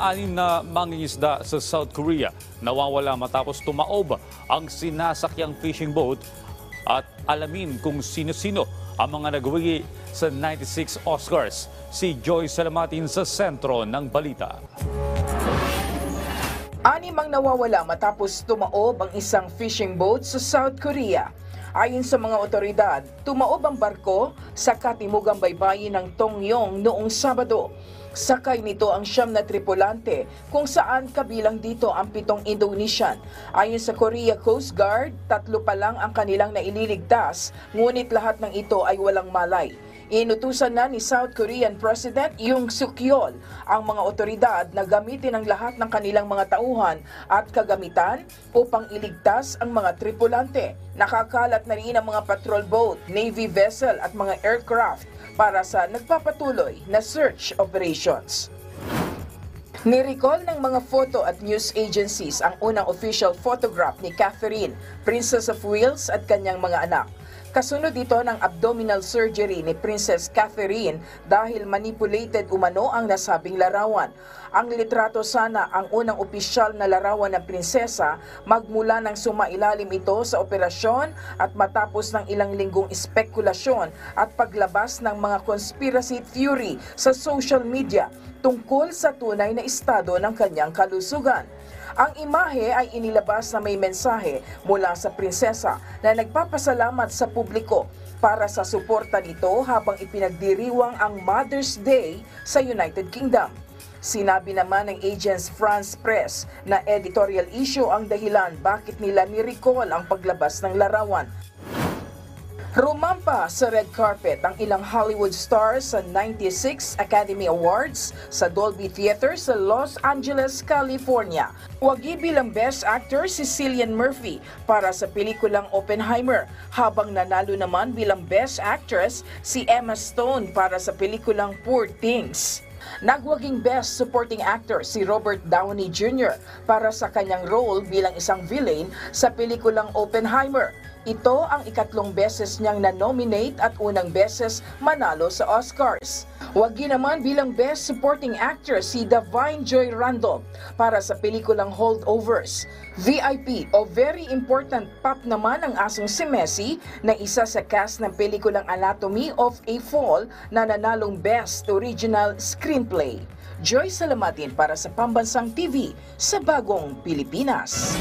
anim na mangingisda sa South Korea nawawala matapos tumaob ang sinasakyang fishing boat at alamin kung sino-sino ang mga nagwigi sa 96 Oscars. Si Joy Salamatin sa sentro ng balita. Anim ang nawawala matapos tumaob ang isang fishing boat sa South Korea. Ayon sa mga otoridad, tumaob ang barko sa katimugang baybayin ng Tongyong noong Sabado. Sakay nito ang siyam na tripulante kung saan kabilang dito ang pitong Indonesian. Ayon sa Korea Coast Guard, tatlo pa lang ang kanilang naililigtas, ngunit lahat ng ito ay walang malay. Inutusan na ni South Korean President Yoon Suk Yeol ang mga otoridad na gamitin ang lahat ng kanilang mga tauhan at kagamitan upang iligtas ang mga tripulante. Nakakalat na rin ang mga patrol boat, navy vessel at mga aircraft para sa nagpapatuloy na search operations. Nirecall ng mga photo at news agencies ang unang official photograph ni Catherine, Princess of Wales at kanyang mga anak. Kasunod ito ng abdominal surgery ni Princess Catherine dahil manipulated umano ang nasabing larawan. Ang litrato sana ang unang opisyal na larawan ng prinsesa magmula nang sumailalim ito sa operasyon at matapos ng ilang linggong espekulasyon at paglabas ng mga conspiracy theory sa social media tungkol sa tunay na estado ng kanyang kalusugan. Ang imahe ay inilabas na may mensahe mula sa prinsesa na nagpapasalamat sa publiko para sa suporta nito habang ipinagdiriwang ang Mother's Day sa United Kingdom. Sinabi naman ng Agence France Press na editorial issue ang dahilan bakit nila ni-recall ang paglabas ng larawan Rumampa sa red carpet ang ilang Hollywood stars sa 96 Academy Awards sa Dolby Theater sa Los Angeles, California. Wagi bilang Best Actor si Cillian Murphy para sa pelikulang Oppenheimer, habang nanalo naman bilang Best Actress si Emma Stone para sa pelikulang Poor Things. Nagwaging Best Supporting Actor si Robert Downey Jr. para sa kanyang role bilang isang villain sa pelikulang Oppenheimer. Ito ang ikatlong beses niyang na-nominate at unang beses manalo sa Oscars. Wagi naman bilang Best Supporting Actor si Davine Joy Randolph para sa pelikulang Holdovers. VIP o Very Important Pop naman ang asong si Messi na isa sa cast ng pelikulang Anatomy of a Fall na nanalong Best Original Screenplay. Joy Salamatin para sa Pambansang TV sa Bagong Pilipinas.